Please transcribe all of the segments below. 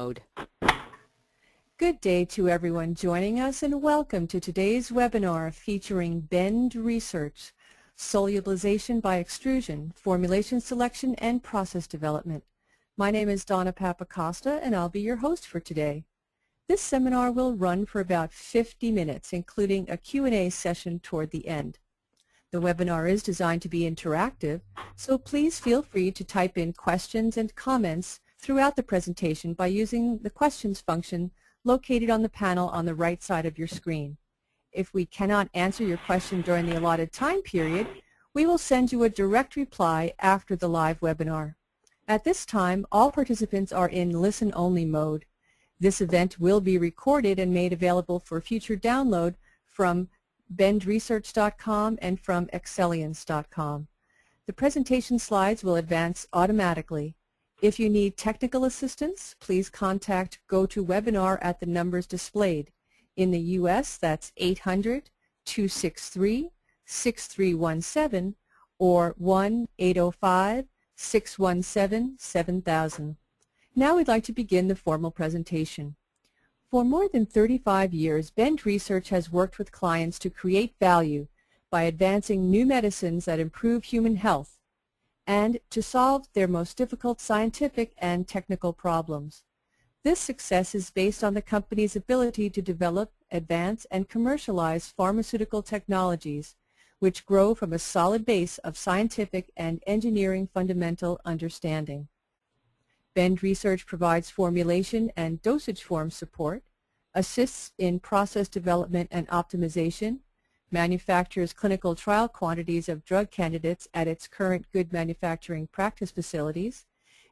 mode. Good day to everyone joining us and welcome to today's webinar featuring BEND Research, Solubilization by Extrusion, Formulation Selection and Process Development. My name is Donna Papacosta and I'll be your host for today. This seminar will run for about 50 minutes, including a Q&A session toward the end. The webinar is designed to be interactive, so please feel free to type in questions and comments throughout the presentation by using the questions function located on the panel on the right side of your screen. If we cannot answer your question during the allotted time period, we will send you a direct reply after the live webinar. At this time, all participants are in listen-only mode. This event will be recorded and made available for future download from bendresearch.com and from xcelience.com. The presentation slides will advance automatically. If you need technical assistance, please contact GoToWebinar at the numbers displayed. In the U.S., that's 800-263-6317 or 1-805-617-7000. Now we'd like to begin the formal presentation. For more than 35 years, Bend Research has worked with clients to create value by advancing new medicines that improve human health and to solve their most difficult scientific and technical problems. This success is based on the company's ability to develop, advance, and commercialize pharmaceutical technologies which grow from a solid base of scientific and engineering fundamental understanding. Bend Research provides formulation and dosage form support, assists in process development and optimization, manufactures clinical trial quantities of drug candidates at its current good manufacturing practice facilities,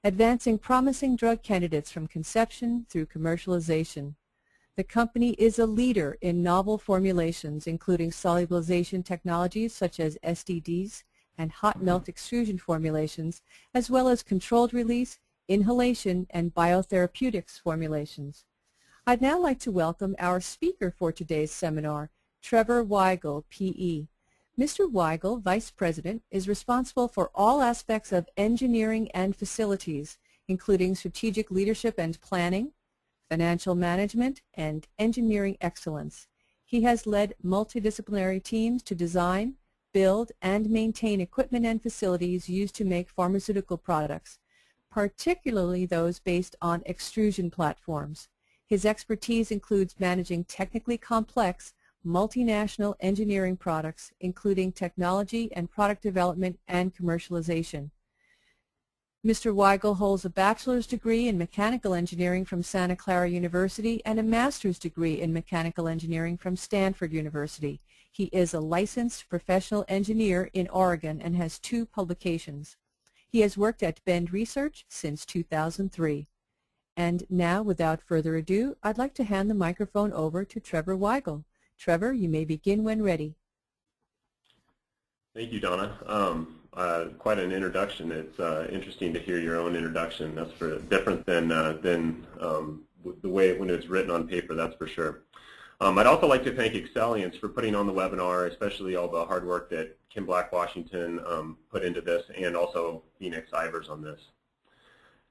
advancing promising drug candidates from conception through commercialization. The company is a leader in novel formulations including solubilization technologies such as SDDs and hot melt extrusion formulations, as well as controlled release, inhalation, and biotherapeutics formulations. I'd now like to welcome our speaker for today's seminar, Trevor Weigel, PE. Mr. Weigel, Vice President, is responsible for all aspects of engineering and facilities, including strategic leadership and planning, financial management, and engineering excellence. He has led multidisciplinary teams to design, build, and maintain equipment and facilities used to make pharmaceutical products, particularly those based on extrusion platforms. His expertise includes managing technically complex multinational engineering products, including technology and product development and commercialization. Mr. Weigel holds a bachelor's degree in mechanical engineering from Santa Clara University and a master's degree in mechanical engineering from Stanford University. He is a licensed professional engineer in Oregon and has two publications. He has worked at Bend Research since 2003. And now, without further ado, I'd like to hand the microphone over to Trevor Weigel. Trevor, you may begin when ready. Thank you, Donna. Um, uh, quite an introduction. It's uh, interesting to hear your own introduction. That's for, different than uh, than um, the way when it's written on paper. That's for sure. Um, I'd also like to thank Xcelience for putting on the webinar, especially all the hard work that Kim Black Washington um, put into this, and also Phoenix Ivers on this.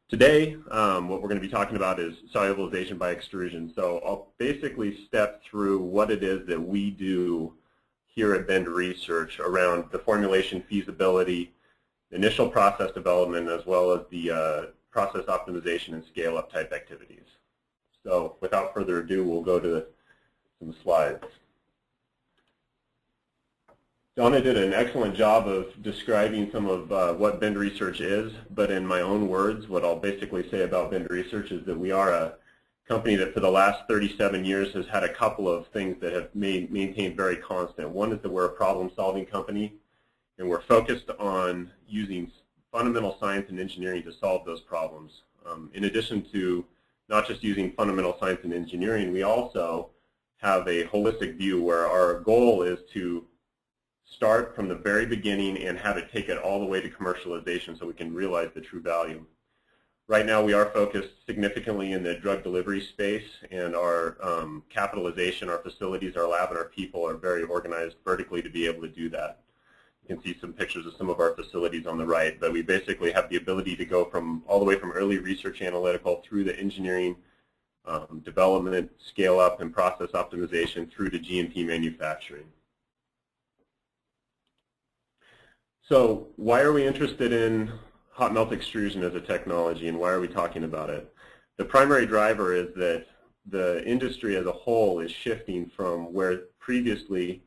Today, um, what we're going to be talking about is solubilization by extrusion. So I'll basically step through what it is that we do here at Bend Research around the formulation feasibility, initial process development, as well as the uh, process optimization and scale-up type activities. So without further ado, we'll go to some slides. Donna did an excellent job of describing some of uh, what Bend Research is, but in my own words, what I'll basically say about Bend Research is that we are a company that for the last 37 years has had a couple of things that have made, maintained very constant. One is that we're a problem-solving company, and we're focused on using fundamental science and engineering to solve those problems. Um, in addition to not just using fundamental science and engineering, we also have a holistic view where our goal is to start from the very beginning and have it take it all the way to commercialization so we can realize the true value. Right now we are focused significantly in the drug delivery space and our um, capitalization, our facilities, our lab, and our people are very organized vertically to be able to do that. you can see some pictures of some of our facilities on the right, but we basically have the ability to go from all the way from early research analytical through the engineering, um, development, scale up, and process optimization through to GMP manufacturing. So why are we interested in hot melt extrusion as a technology and why are we talking about it? The primary driver is that the industry as a whole is shifting from where previously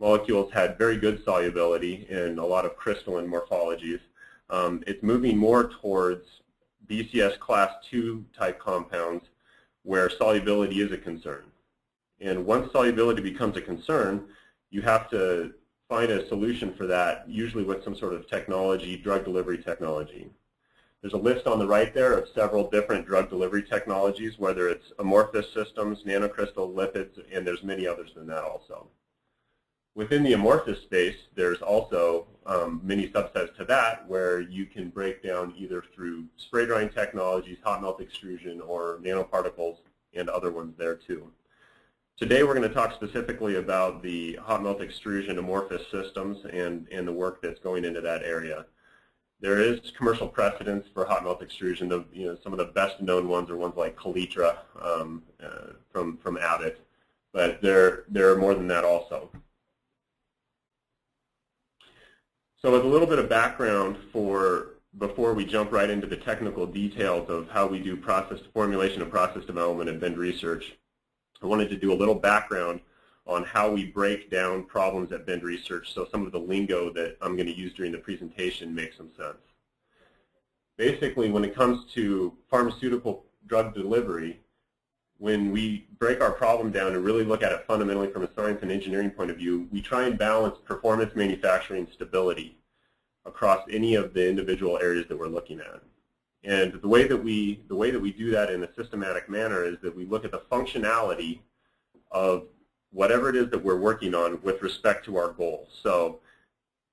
molecules had very good solubility in a lot of crystalline morphologies. Um, it's moving more towards BCS class 2 type compounds where solubility is a concern. And once solubility becomes a concern, you have to find a solution for that, usually with some sort of technology, drug delivery technology. There's a list on the right there of several different drug delivery technologies, whether it's amorphous systems, nanocrystal, lipids, and there's many others than that also. Within the amorphous space, there's also um, many subsets to that where you can break down either through spray drying technologies, hot melt extrusion, or nanoparticles, and other ones there too. Today we're going to talk specifically about the hot melt extrusion amorphous systems and, and the work that's going into that area. There is commercial precedence for hot melt extrusion. The, you know, some of the best known ones are ones like Kaletra um, uh, from, from Abbott, but there, there are more than that also. So with a little bit of background for before we jump right into the technical details of how we do process formulation and process development and Bend Research, I wanted to do a little background on how we break down problems at Bend Research so some of the lingo that I'm going to use during the presentation makes some sense. Basically, when it comes to pharmaceutical drug delivery, when we break our problem down and really look at it fundamentally from a science and engineering point of view, we try and balance performance manufacturing stability across any of the individual areas that we're looking at. And the way that we the way that we do that in a systematic manner is that we look at the functionality of whatever it is that we're working on with respect to our goal. So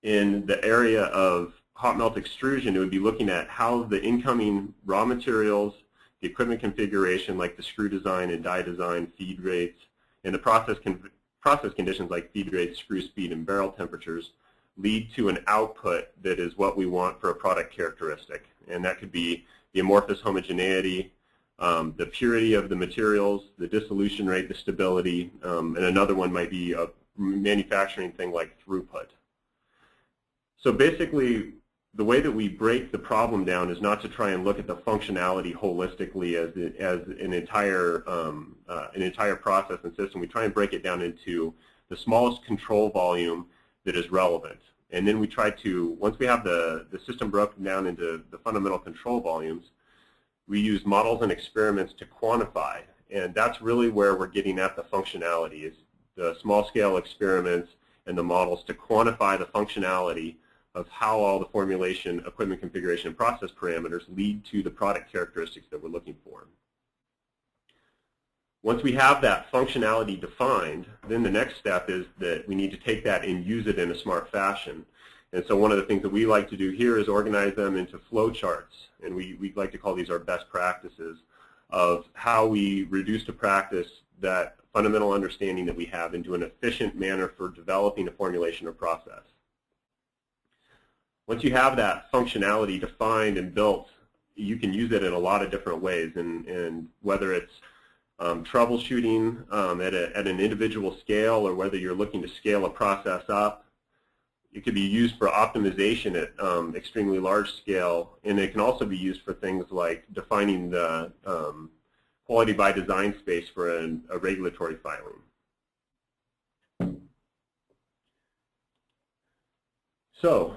in the area of hot melt extrusion, it would be looking at how the incoming raw materials, the equipment configuration like the screw design and die design, feed rates, and the process, con process conditions like feed rates, screw speed, and barrel temperatures lead to an output that is what we want for a product characteristic. And that could be the amorphous homogeneity, um, the purity of the materials, the dissolution rate, the stability, um, and another one might be a manufacturing thing like throughput. So basically, the way that we break the problem down is not to try and look at the functionality holistically as, as an entire um, uh, an entire process and system. We try and break it down into the smallest control volume that is relevant. And then we try to, once we have the, the system broken down into the fundamental control volumes, we use models and experiments to quantify. And that's really where we're getting at the functionality is the small scale experiments and the models to quantify the functionality of how all the formulation, equipment configuration, and process parameters lead to the product characteristics that we're looking for. Once we have that functionality defined, then the next step is that we need to take that and use it in a smart fashion. And so one of the things that we like to do here is organize them into flowcharts. And we, we like to call these our best practices of how we reduce to practice that fundamental understanding that we have into an efficient manner for developing a formulation or process. Once you have that functionality defined and built, you can use it in a lot of different ways. And, and whether it's um, troubleshooting um, at, a, at an individual scale or whether you're looking to scale a process up. It could be used for optimization at um, extremely large scale, and it can also be used for things like defining the um, quality by design space for an, a regulatory filing. So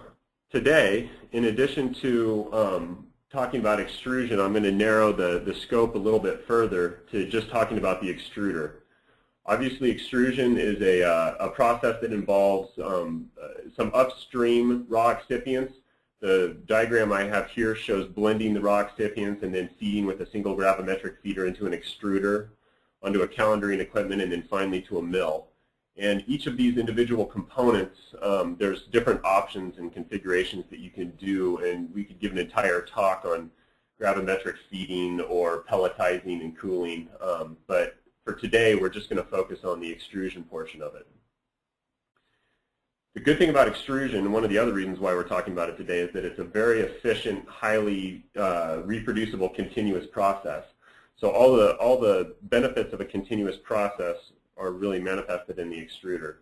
today, in addition to um, talking about extrusion, I'm going to narrow the, the scope a little bit further to just talking about the extruder. Obviously, extrusion is a, uh, a process that involves um, uh, some upstream raw excipients. The diagram I have here shows blending the raw excipients and then feeding with a single gravimetric feeder into an extruder, onto a calendering equipment, and then finally to a mill. And each of these individual components, um, there's different options and configurations that you can do, and we could give an entire talk on gravimetric feeding or pelletizing and cooling. Um, but for today, we're just going to focus on the extrusion portion of it. The good thing about extrusion, and one of the other reasons why we're talking about it today, is that it's a very efficient, highly uh, reproducible, continuous process. So all the, all the benefits of a continuous process are really manifested in the extruder.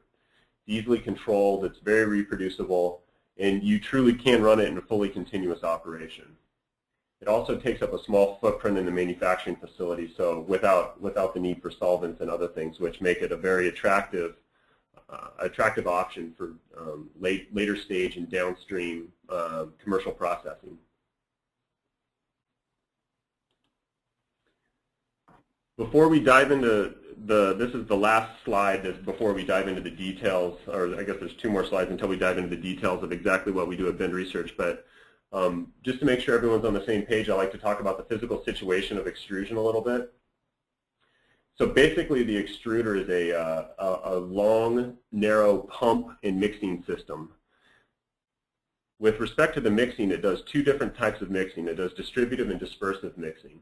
It's easily controlled, it's very reproducible, and you truly can run it in a fully continuous operation. It also takes up a small footprint in the manufacturing facility, so without, without the need for solvents and other things, which make it a very attractive uh, attractive option for um, late, later stage and downstream uh, commercial processing. Before we dive into the, this is the last slide before we dive into the details, or I guess there's two more slides until we dive into the details of exactly what we do at Bend Research, but um, just to make sure everyone's on the same page, I like to talk about the physical situation of extrusion a little bit. So basically the extruder is a, uh, a long, narrow pump and mixing system. With respect to the mixing, it does two different types of mixing. It does distributive and dispersive mixing.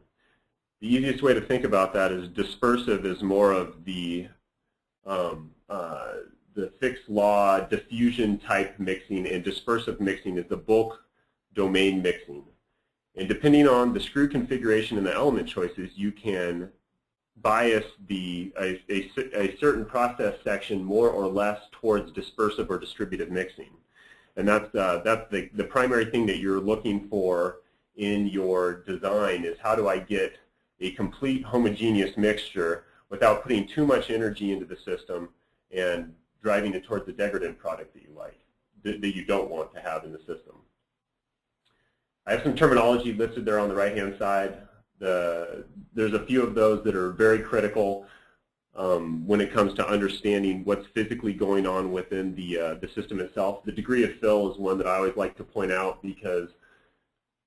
The easiest way to think about that is dispersive is more of the um, uh, the Fick's law diffusion type mixing, and dispersive mixing is the bulk domain mixing. And depending on the screw configuration and the element choices, you can bias the a, a, a, certain process section more or less towards dispersive or distributive mixing. And that's, uh, that's the, the primary thing that you're looking for in your design is how do I get a complete homogeneous mixture without putting too much energy into the system and driving it towards the degradant product that you like, that, that you don't want to have in the system. I have some terminology listed there on the right-hand side. The, there's a few of those that are very critical um, when it comes to understanding what's physically going on within the, uh, the system itself. The degree of fill is one that I always like to point out because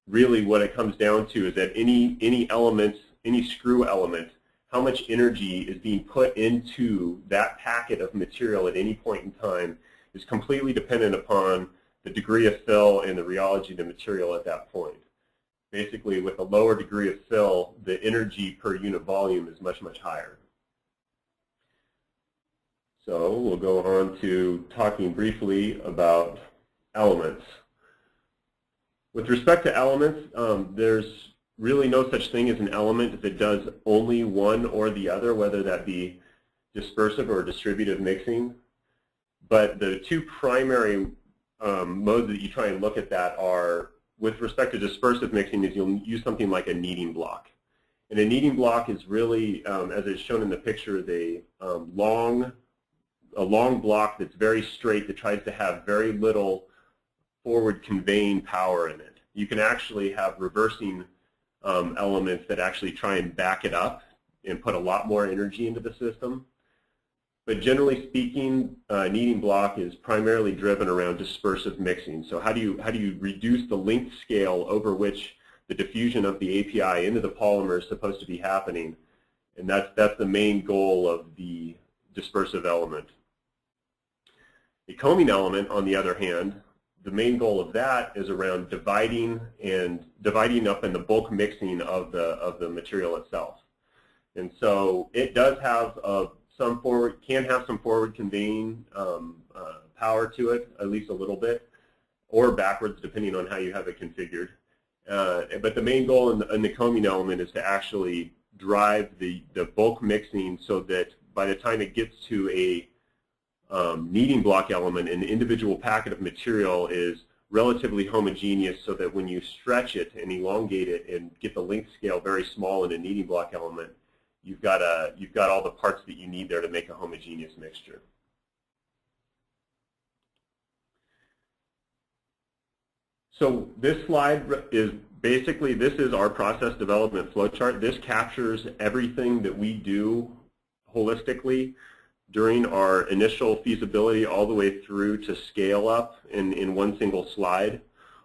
really what it comes down to is that any, any element, any screw element, how much energy is being put into that packet of material at any point in time is completely dependent upon the degree of fill and the rheology of the material at that point basically with a lower degree of fill, the energy per unit volume is much, much higher. So we'll go on to talking briefly about elements. With respect to elements, um, there's really no such thing as an element that does only one or the other, whether that be dispersive or distributive mixing. But the two primary um, modes that you try and look at that are with respect to dispersive mixing is you'll use something like a kneading block. And a kneading block is really, um, as is shown in the picture, a um, long, a long block that's very straight that tries to have very little forward conveying power in it. You can actually have reversing um, elements that actually try and back it up and put a lot more energy into the system. But generally speaking, uh, kneading block is primarily driven around dispersive mixing. So how do you how do you reduce the length scale over which the diffusion of the API into the polymer is supposed to be happening? And that's that's the main goal of the dispersive element. A combing element, on the other hand, the main goal of that is around dividing and dividing up in the bulk mixing of the of the material itself. And so it does have a some forward can have some forward conveying um, uh, power to it, at least a little bit, or backwards depending on how you have it configured. Uh, but the main goal in the, in the combing element is to actually drive the, the bulk mixing so that by the time it gets to a um, kneading block element, an individual packet of material is relatively homogeneous so that when you stretch it and elongate it and get the length scale very small in a kneading block element, you've got, a, you've got all the parts that you need there to make a homogeneous mixture. So this slide is basically, this is our process development flowchart. This captures everything that we do holistically during our initial feasibility all the way through to scale up in, in one single slide.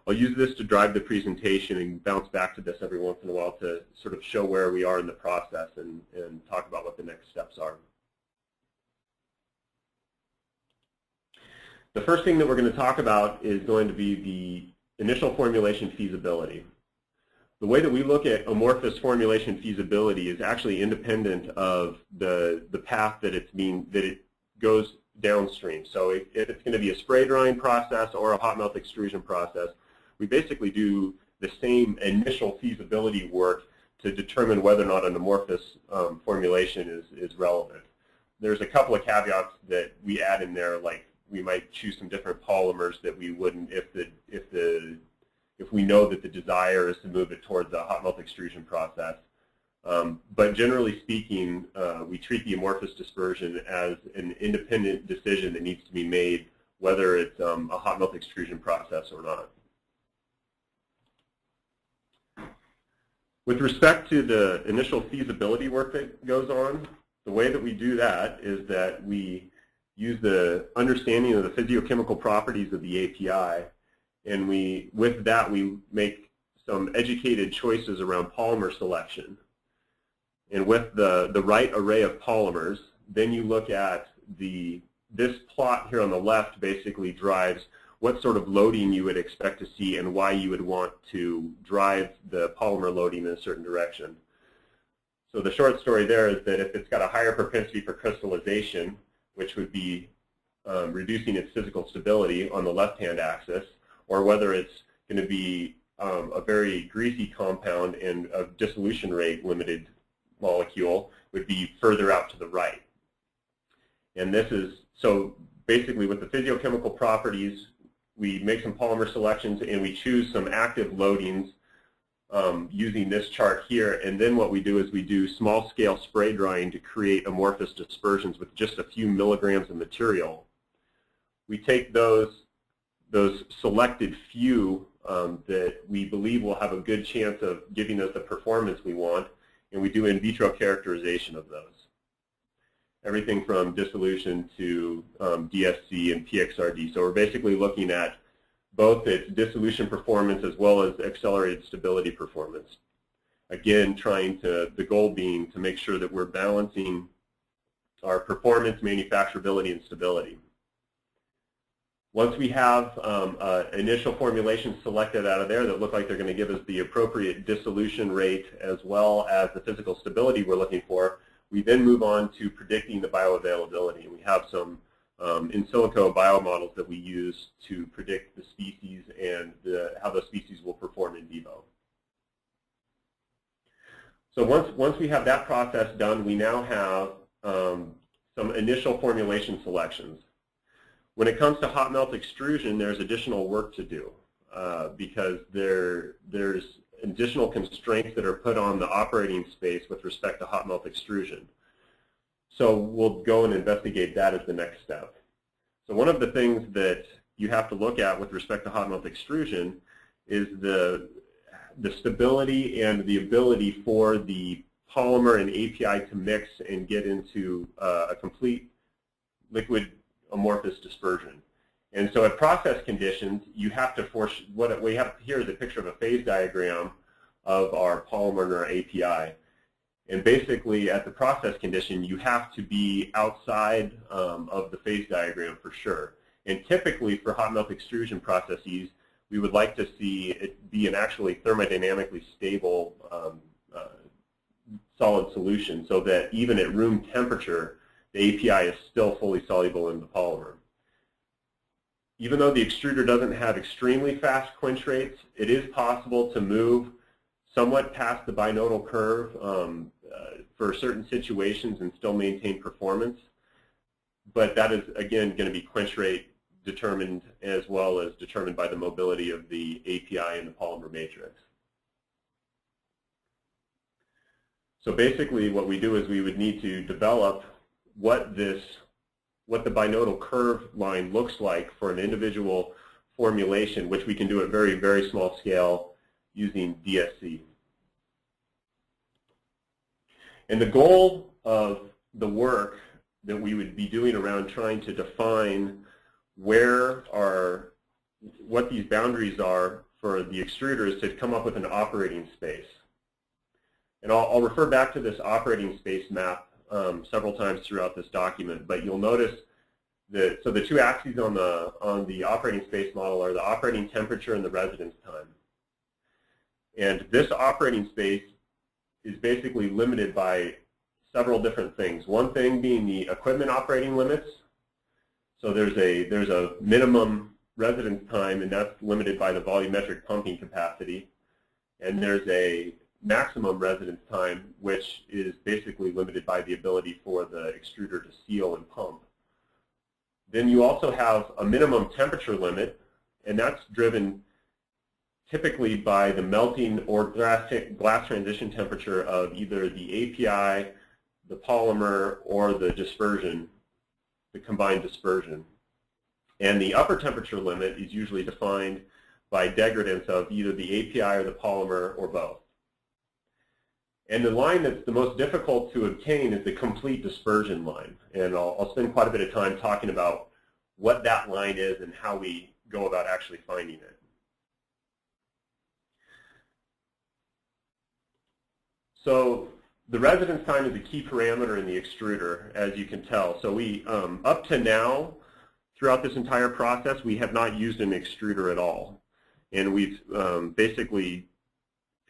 I'll use this to drive the presentation and bounce back to this every once in a while to sort of show where we are in the process and, and talk about what the next steps are. The first thing that we're going to talk about is going to be the initial formulation feasibility. The way that we look at amorphous formulation feasibility is actually independent of the, the path that it's being, that it goes downstream. So if, if it's going to be a spray drying process or a hot melt extrusion process, we basically do the same initial feasibility work to determine whether or not an amorphous um, formulation is, is relevant. There's a couple of caveats that we add in there, like we might choose some different polymers that we wouldn't if the we know that the desire is to move it towards a hot melt extrusion process. Um, but generally speaking, uh, we treat the amorphous dispersion as an independent decision that needs to be made whether it's um, a hot melt extrusion process or not. With respect to the initial feasibility work that goes on, the way that we do that is that we use the understanding of the physiochemical properties of the API, and we, with that, we make some educated choices around polymer selection. And with the, the right array of polymers, then you look at the, this plot here on the left basically drives what sort of loading you would expect to see and why you would want to drive the polymer loading in a certain direction. So the short story there is that if it's got a higher propensity for crystallization, which would be um, reducing its physical stability on the left-hand axis, or whether it's going to be um, a very greasy compound and a dissolution rate limited molecule would be further out to the right. And this is, so basically with the physiochemical properties we make some polymer selections and we choose some active loadings um, using this chart here. And then what we do is we do small scale spray drying to create amorphous dispersions with just a few milligrams of material. We take those, those selected few um, that we believe will have a good chance of giving us the performance we want, and we do in vitro characterization of those everything from dissolution to um, DSC and PXRD. So we're basically looking at both its dissolution performance as well as accelerated stability performance. Again, trying to, the goal being to make sure that we're balancing our performance, manufacturability, and stability. Once we have um, uh, initial formulations selected out of there that look like they're going to give us the appropriate dissolution rate as well as the physical stability we're looking for, we then move on to predicting the bioavailability. We have some um, in silico biomodels that we use to predict the species and the, how those species will perform in vivo. So once, once we have that process done, we now have um, some initial formulation selections. When it comes to hot melt extrusion, there's additional work to do uh, because there, there's additional constraints that are put on the operating space with respect to hot melt extrusion. So we'll go and investigate that as the next step. So one of the things that you have to look at with respect to hot melt extrusion is the, the stability and the ability for the polymer and API to mix and get into uh, a complete liquid amorphous dispersion. And so at process conditions, you have to force, what we have here is a picture of a phase diagram of our polymer and our API. And basically, at the process condition, you have to be outside um, of the phase diagram for sure. And typically, for hot melt extrusion processes, we would like to see it be an actually thermodynamically stable um, uh, solid solution so that even at room temperature, the API is still fully soluble in the polymer even though the extruder doesn't have extremely fast quench rates, it is possible to move somewhat past the binodal curve um, uh, for certain situations and still maintain performance. But that is, again, going to be quench rate determined as well as determined by the mobility of the API and the polymer matrix. So basically what we do is we would need to develop what this what the binodal curve line looks like for an individual formulation, which we can do at very, very small scale using DSC. And the goal of the work that we would be doing around trying to define where are, what these boundaries are for the extruder is to come up with an operating space. And I'll, I'll refer back to this operating space map um, several times throughout this document, but you'll notice that so the two axes on the on the operating space model are the operating temperature and the residence time. And this operating space is basically limited by several different things. One thing being the equipment operating limits, So there's a, there's a minimum residence time, and that's limited by the volumetric pumping capacity. And there's a maximum residence time, which is basically limited by the ability for the extruder to seal and pump. Then you also have a minimum temperature limit, and that's driven typically by the melting or glass, transition temperature of either the API, the polymer, or the dispersion, the combined dispersion. And the upper temperature limit is usually defined by degradants of either the API or the polymer or both. And the line that's the most difficult to obtain is the complete dispersion line. And I'll, I'll spend quite a bit of time talking about what that line is and how we go about actually finding it. So the residence time is a key parameter in the extruder, as you can tell. So we, um, up to now, throughout this entire process, we have not used an extruder at all. And we've um, basically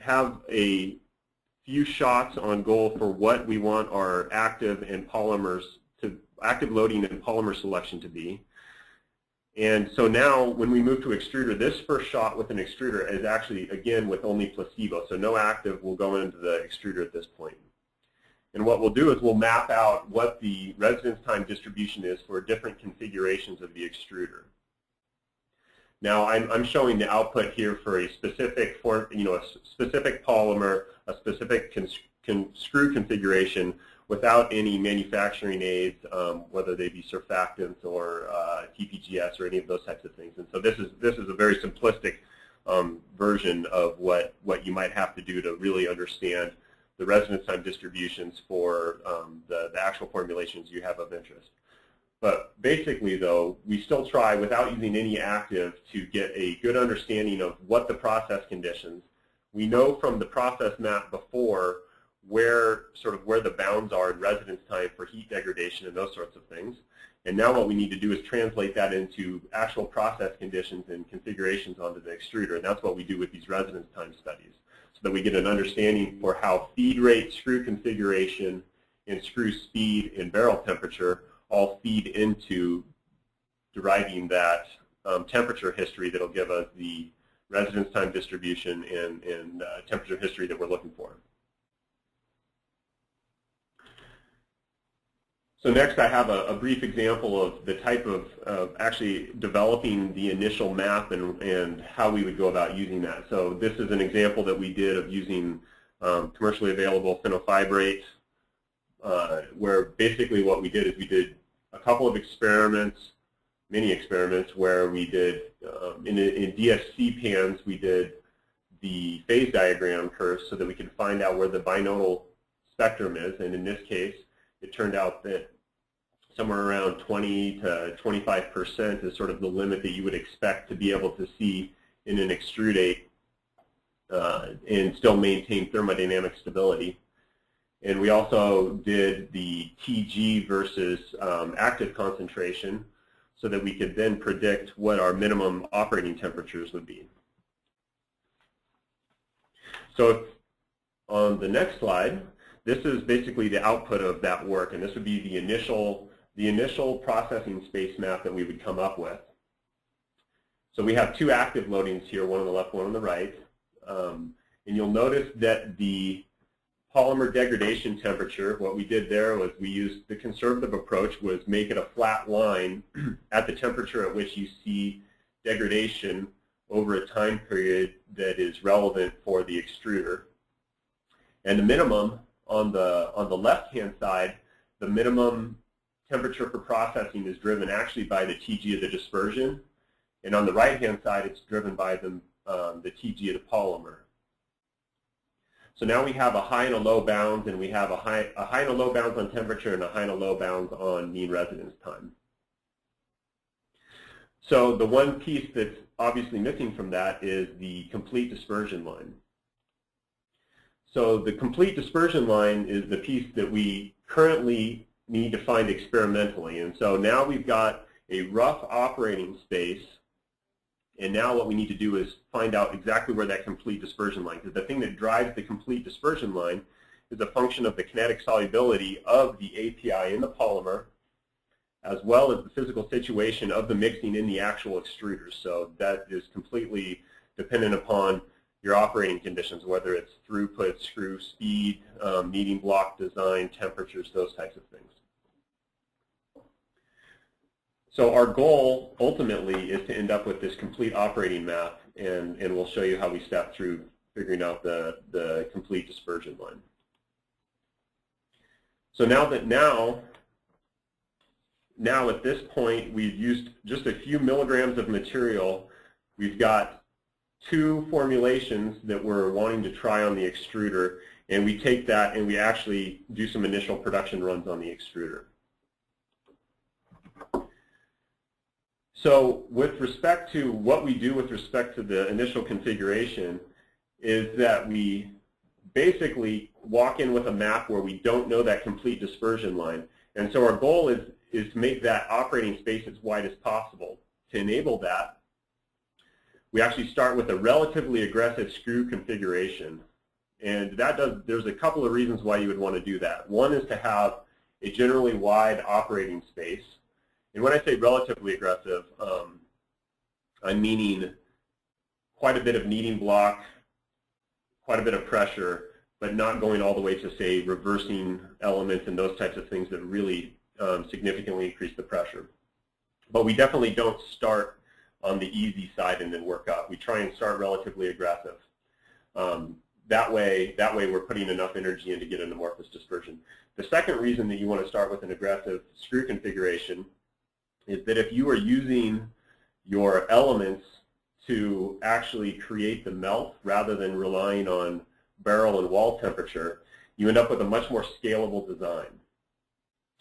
have a few shots on goal for what we want our active and polymers to active loading and polymer selection to be. And so now when we move to extruder, this first shot with an extruder is actually, again, with only placebo. So no active will go into the extruder at this point. And what we'll do is we'll map out what the residence time distribution is for different configurations of the extruder. Now I'm, I'm showing the output here for a specific for you know a specific specific con screw configuration without any manufacturing aids, um, whether they be surfactants or uh, TPGS or any of those types of things. And so this is this is a very simplistic um, version of what what you might have to do to really understand the residence time distributions for um, the, the actual formulations you have of interest. But basically, though, we still try, without using any active, to get a good understanding of what the process conditions. We know from the process map before where sort of where the bounds are in residence time for heat degradation and those sorts of things. And now what we need to do is translate that into actual process conditions and configurations onto the extruder. And that's what we do with these residence time studies so that we get an understanding for how feed rate, screw configuration, and screw speed and barrel temperature all feed into deriving that um, temperature history that will give us the residence time distribution and, and uh, temperature history that we're looking for. So next I have a, a, brief example of the type of actually developing the initial map and, and how we would go about using that. So this is an example that we did of using um, commercially available fenofibrate uh, where basically what we did is we did a couple of experiments, many experiments, where we did, um, in, in DSC pans, we did the phase diagram first so that we could find out where the binodal spectrum is. And in this case, it turned out that somewhere around 20 to 25 percent is sort of the limit that you would expect to be able to see in an extrudate uh, and still maintain thermodynamic stability. And we also did the TG versus um, active concentration so that we could then predict what our minimum operating temperatures would be. So on the next slide, this is basically the output of that work, and this would be the initial, the initial processing space map that we would come up with. So we have two active loadings here, one on the left, one on the right. Um, and you'll notice that the polymer degradation temperature, what we did there was we used the conservative approach was make it a flat line at the temperature at which you see degradation over a time period that is relevant for the extruder. And the minimum on the on the left-hand side, the minimum temperature for processing is driven actually by the TG of the dispersion, and on the right-hand side, it's driven by the um, the TG of the polymer. So now we have a high and a low bounds, and we have a high, a high and a low bounds on temperature and a high and a low bounds on mean residence time. So the one piece that's obviously missing from that is the complete dispersion line. So the complete dispersion line is the piece that we currently need to find experimentally. And so now we've got a rough operating space and now what we need to do is find out exactly where that complete dispersion line, because the thing that drives the complete dispersion line is a function of the kinetic solubility of the API in the polymer as well as the physical situation of the mixing in the actual extruders. So that is completely dependent upon your operating conditions, whether it's throughput, screw speed, um, kneading block design, temperatures, those types of things. So our goal ultimately is to end up with this complete operating map, and, and we'll show you how we step through figuring out the, the complete dispersion line. So now that now, now at this point we've used just a few milligrams of material, we've got two formulations that we're wanting to try on the extruder, and we take that and we actually do some initial production runs on the extruder. So with respect to what we do with respect to the initial configuration is that we basically walk in with a map where we don't know that complete dispersion line. And so our goal is, is to make that operating space as wide as possible. To enable that, we actually start with a relatively aggressive screw configuration. And that does, there's a couple of reasons why you would want to do that. One is to have a generally wide operating space. And when I say relatively aggressive, um, I'm meaning quite a bit of kneading block, quite a bit of pressure, but not going all the way to, say, reversing elements and those types of things that really um, significantly increase the pressure. But we definitely don't start on the easy side and then work up. We try and start relatively aggressive. Um, that way, that way we're putting enough energy in to get an amorphous dispersion. The second reason that you want to start with an aggressive screw configuration is that if you are using your elements to actually create the melt rather than relying on barrel and wall temperature, you end up with a much more scalable design.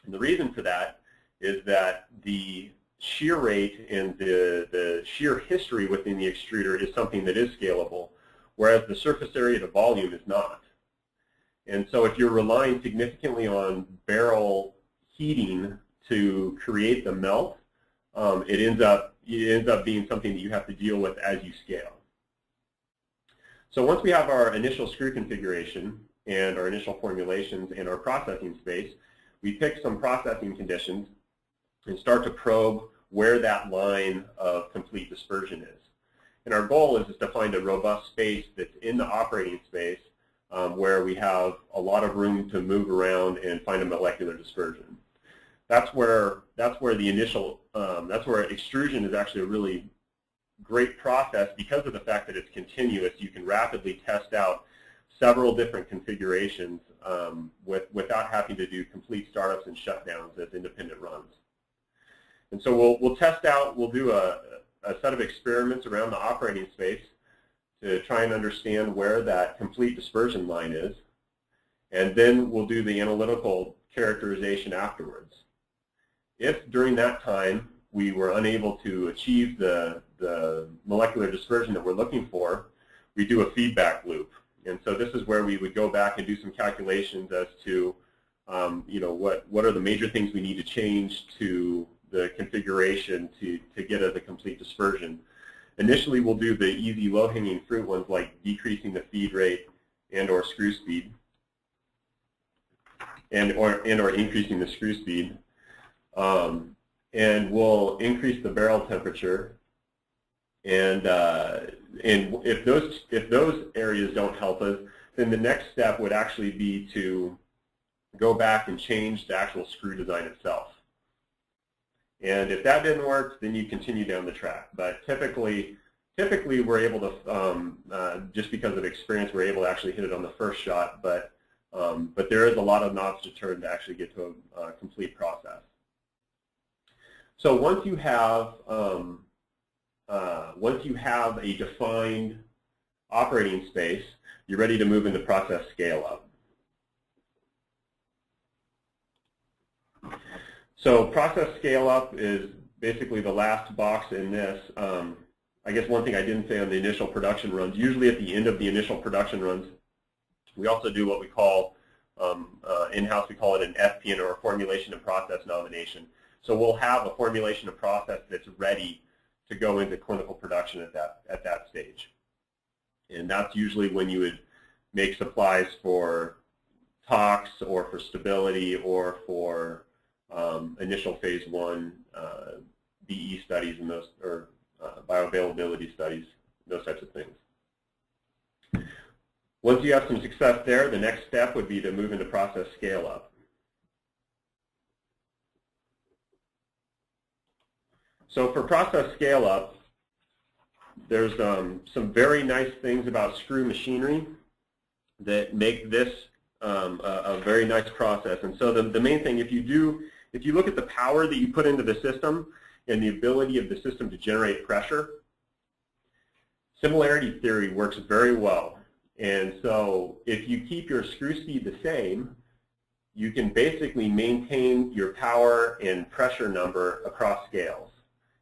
And the reason for that is that the shear rate and the, the shear history within the extruder is something that is scalable, whereas the surface area to volume is not. And so if you're relying significantly on barrel heating to create the melt, um, it ends up it ends up being something that you have to deal with as you scale. So once we have our initial screw configuration and our initial formulations and our processing space, we pick some processing conditions and start to probe where that line of complete dispersion is. And our goal is, is to find a robust space that's in the operating space um, where we have a lot of room to move around and find a molecular dispersion. That's where that's where the initial um, that's where extrusion is actually a really great process because of the fact that it's continuous. You can rapidly test out several different configurations um, with, without having to do complete startups and shutdowns as independent runs. And so we'll, we'll test out, we'll do a, a set of experiments around the operating space to try and understand where that complete dispersion line is. And then we'll do the analytical characterization afterwards. If during that time we were unable to achieve the, the molecular dispersion that we're looking for, we do a feedback loop. And so this is where we would go back and do some calculations as to, um, you know, what, what are the major things we need to change to the configuration to, to get at the complete dispersion. Initially, we'll do the easy low-hanging fruit ones like decreasing the feed rate and or screw speed and or, and or increasing the screw speed. Um, and we'll increase the barrel temperature and uh, and if those if those areas don't help us, then the next step would actually be to go back and change the actual screw design itself. And if that didn't work, then you continue down the track. But typically, typically we're able to, um, uh, just because of experience, we're able to actually hit it on the first shot. But um, but there is a lot of knobs to turn to actually get to a, a complete process. So once you have um, uh, once you have a defined operating space, you're ready to move into process scale up. So process scale up is basically the last box in this. Um, I guess one thing I didn't say on the initial production runs, usually at the end of the initial production runs, we also do what we call, um, uh, in-house we call it an FPN or a formulation and process nomination. So we'll have a formulation and process that's ready to go into clinical production at that, at that stage. And that's usually when you would make supplies for tox or for stability or for um, initial phase one uh, BE studies and those, or uh, bioavailability studies, those types of things. Once you have some success there, the next step would be to move into process scale up. So for process scale up, there's um, some very nice things about screw machinery that make this um, a, a, very nice process. And so the, the main thing, if you do, if you look at the power that you put into the system and the ability of the system to generate pressure, similarity theory works very well. And so if you keep your screw speed the same, you can basically maintain your power and pressure number across scales.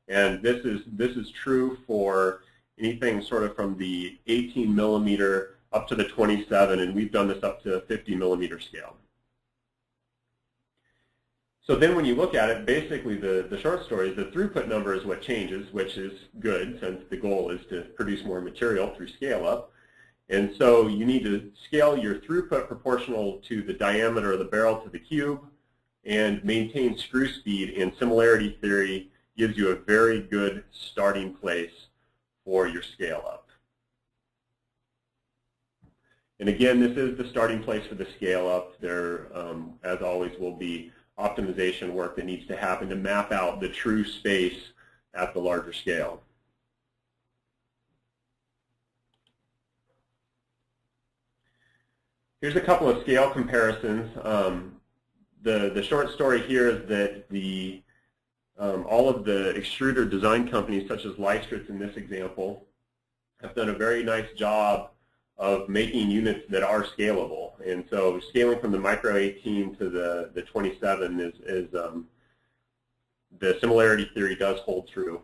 And this is, this is true for anything sort of from the 18 millimeter up to the 27, and we've done this up to 50 millimeter scale. So then when you look at it, basically the, the short story is the throughput number is what changes, which is good since the goal is to produce more material through scale up. And so you need to scale your throughput proportional to the diameter of the barrel to the cube and maintain screw speed and similarity theory gives you a very good starting place for your scale up. And again, this is the starting place for the scale up. There, um, as always, will be optimization work that needs to happen to map out the true space at the larger scale. Here's a couple of scale comparisons. Um, the, the short story here is that the, um, all of the extruder design companies, such as Leistritz in this example, have done a very nice job of making units that are scalable. And so scaling from the micro 18 to the, the 27 is, is um, the similarity theory does hold true.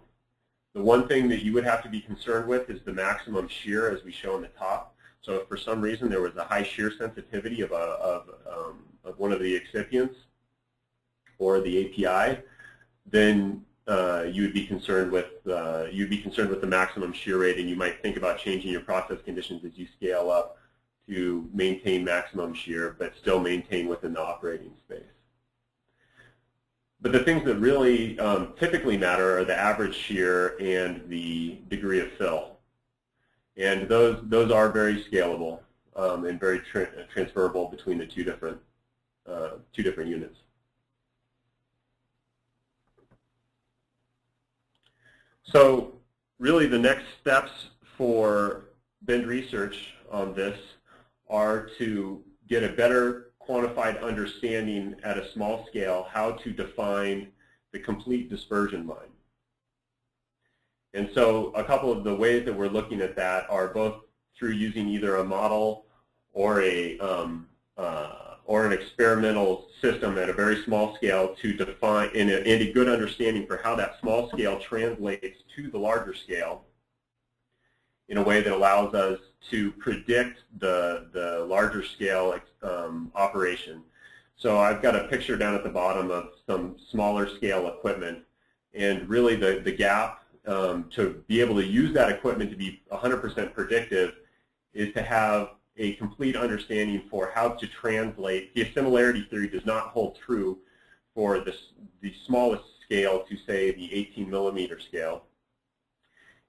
The one thing that you would have to be concerned with is the maximum shear as we show on the top. So if for some reason there was a high shear sensitivity of, a, of, um, of one of the excipients or the API, then uh, you would be concerned with uh, you'd be concerned with the maximum shear rate, and you might think about changing your process conditions as you scale up to maintain maximum shear, but still maintain within the operating space. But the things that really um, typically matter are the average shear and the degree of fill, and those those are very scalable um, and very tra transferable between the two different uh, two different units. So really the next steps for Bend Research on this are to get a better quantified understanding at a small scale how to define the complete dispersion line. And so a couple of the ways that we're looking at that are both through using either a model or a um, uh, or an experimental system at a very small scale to define and a, and a good understanding for how that small scale translates to the larger scale in a way that allows us to predict the, the larger scale um, operation. So I've got a picture down at the bottom of some smaller scale equipment and really the, the gap um, to be able to use that equipment to be 100% predictive is to have a complete understanding for how to translate. The similarity theory does not hold true for this, the smallest scale to, say, the 18 millimeter scale.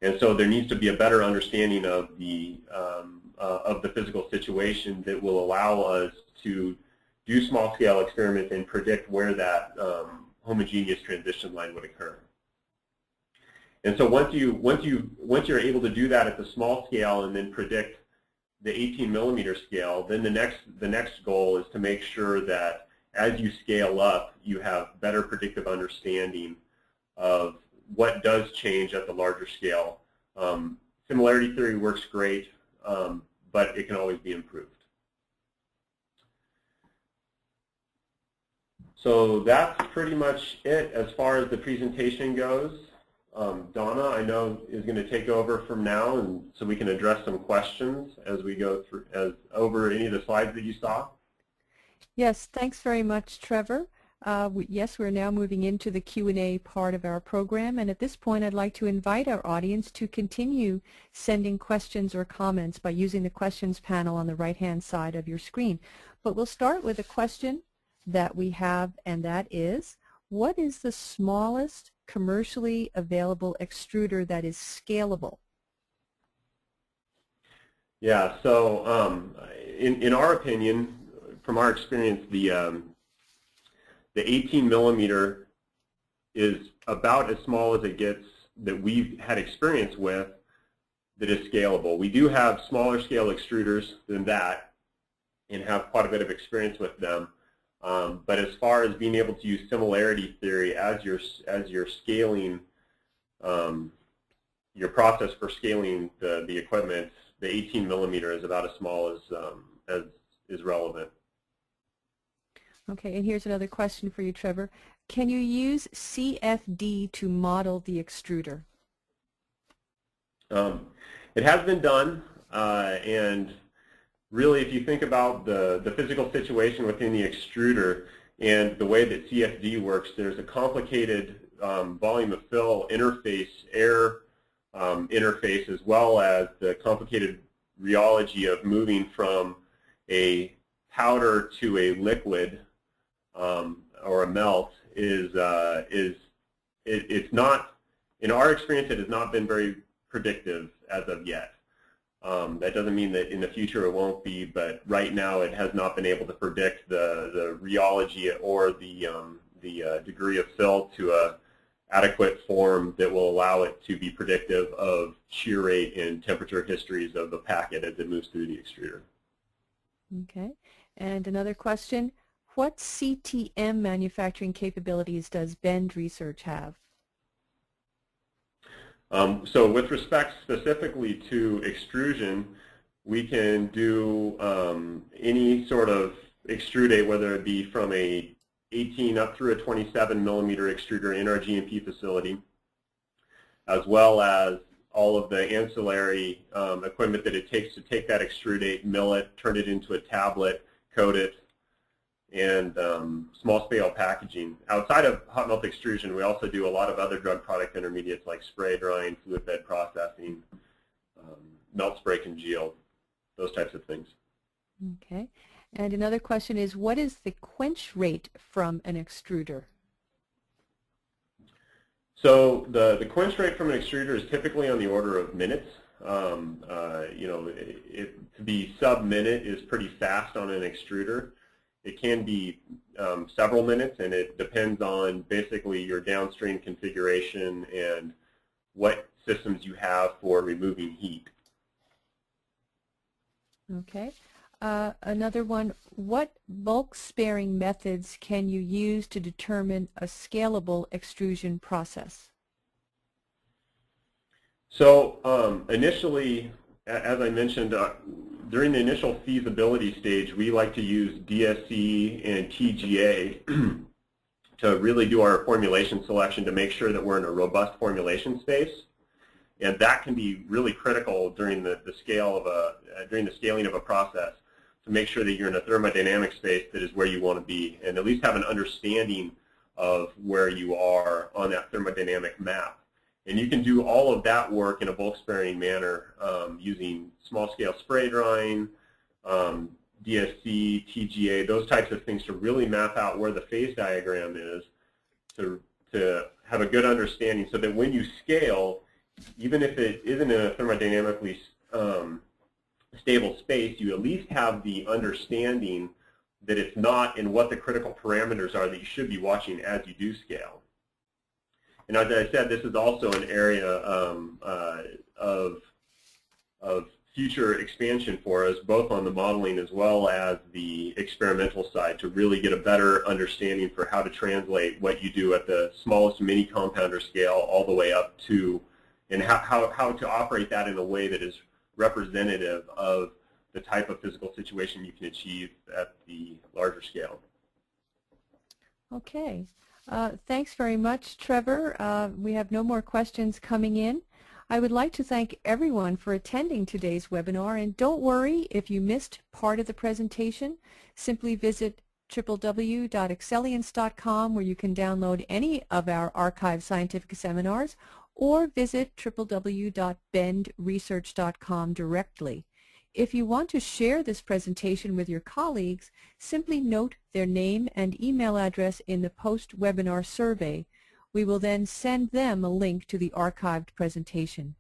And so there needs to be a better understanding of the, um, uh, of the physical situation that will allow us to do small-scale experiments and predict where that um, homogeneous transition line would occur. And so once you once you once you're able to do that at the small scale and then predict the 18 millimeter scale, then the next, the next goal is to make sure that as you scale up, you have better predictive understanding of what does change at the larger scale. Um, similarity theory works great, um, but it can always be improved. So that's pretty much it as far as the presentation goes. Um, Donna, I know, is going to take over from now, and so we can address some questions as we go through as over any of the slides that you saw. Yes, thanks very much, Trevor. Uh, we, yes, we're now moving into the Q&A part of our program, and at this point I'd like to invite our audience to continue sending questions or comments by using the questions panel on the right-hand side of your screen. But we'll start with a question that we have, and that is, what is the smallest commercially available extruder that is scalable? Yeah, so um, in, in our opinion, from our experience, the, um, the 18 millimeter is about as small as it gets that we've had experience with that is scalable. We do have smaller scale extruders than that and have quite a bit of experience with them. Um, but as far as being able to use similarity theory as you're, as you're scaling um, your process for scaling the, the equipment, the 18 millimeter is about as small as, um, as is relevant. Okay, and here's another question for you, Trevor. Can you use CFD to model the extruder? Um, it has been done, uh, and really if you think about the, the physical situation within the extruder and the way that CFD works, there's a complicated um, volume of fill interface, air um, interface, as well as the complicated rheology of moving from a powder to a liquid um, or a melt is uh, is it, it's not in our experience it has not been very predictive as of yet. Um, that doesn't mean that in the future it won't be, but right now it has not been able to predict the the rheology or the um, the uh, degree of fill to a adequate form that will allow it to be predictive of shear rate and temperature histories of the packet as it moves through the extruder. Okay. And another question, what CTM manufacturing capabilities does Bend Research have? Um, so with respect specifically to extrusion, we can do um, any sort of extrudate, whether it be from a 18 up through a 27 millimeter extruder in our GMP facility, as well as all of the ancillary um, equipment that it takes to take that extrudate, mill it, turn it into a tablet, coat it, and um, small scale packaging. Outside of hot melt extrusion, we also do a lot of other drug product intermediates like spray drying, fluid bed processing, um, melt spray congeal, those types of things. Okay. And another question is, what is the quench rate from an extruder? So the, the quench rate from an extruder is typically on the order of minutes. Um, uh, you know, it, it, to be sub-minute is pretty fast on an extruder. It can be um, several minutes, and it depends on basically your downstream configuration and what systems you have for removing heat. Okay. Uh, another one, what bulk sparing methods can you use to determine a scalable extrusion process? So um, initially, as I mentioned, uh, during the initial feasibility stage, we like to use DSC and TGA to really do our formulation selection to make sure that we're in a robust formulation space. And that can be really critical during the, the scale of a, uh, during the scaling of a process to make sure that you're in a thermodynamic space that is where you want to be and at least have an understanding of where you are on that thermodynamic map. And you can do all of that work in a bulk sparing manner um, using small-scale spray drying, um, DSC, TGA, those types of things to really map out where the phase diagram is to, to have a good understanding so that when you scale, even if it isn't in a thermodynamically um, stable space, you at least have the understanding that it's not and what the critical parameters are that you should be watching as you do scale. And as I said, this is also an area um, uh, of, of future expansion for us, both on the modeling as well as the experimental side, to really get a better understanding for how to translate what you do at the smallest mini compounder scale all the way up to, and how, how, how to operate that in a way that is representative of the type of physical situation you can achieve at the larger scale. Okay. Uh, thanks very much, Trevor. Uh, we have no more questions coming in. I would like to thank everyone for attending today's webinar, and don't worry if you missed part of the presentation. Simply visit www.xcelience.com where you can download any of our archived scientific seminars or visit www.bendresearch.com directly. If you want to share this presentation with your colleagues, simply note their name and email address in the post-webinar survey. We will then send them a link to the archived presentation.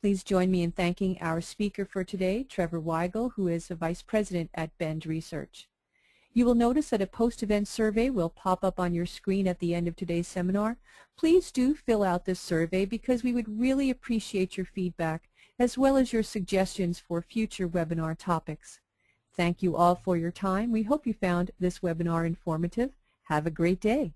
Please join me in thanking our speaker for today, Trevor Weigel, who is a Vice President at Bend Research. You will notice that a post-event survey will pop up on your screen at the end of today's seminar. Please do fill out this survey because we would really appreciate your feedback as well as your suggestions for future webinar topics. Thank you all for your time. We hope you found this webinar informative. Have a great day.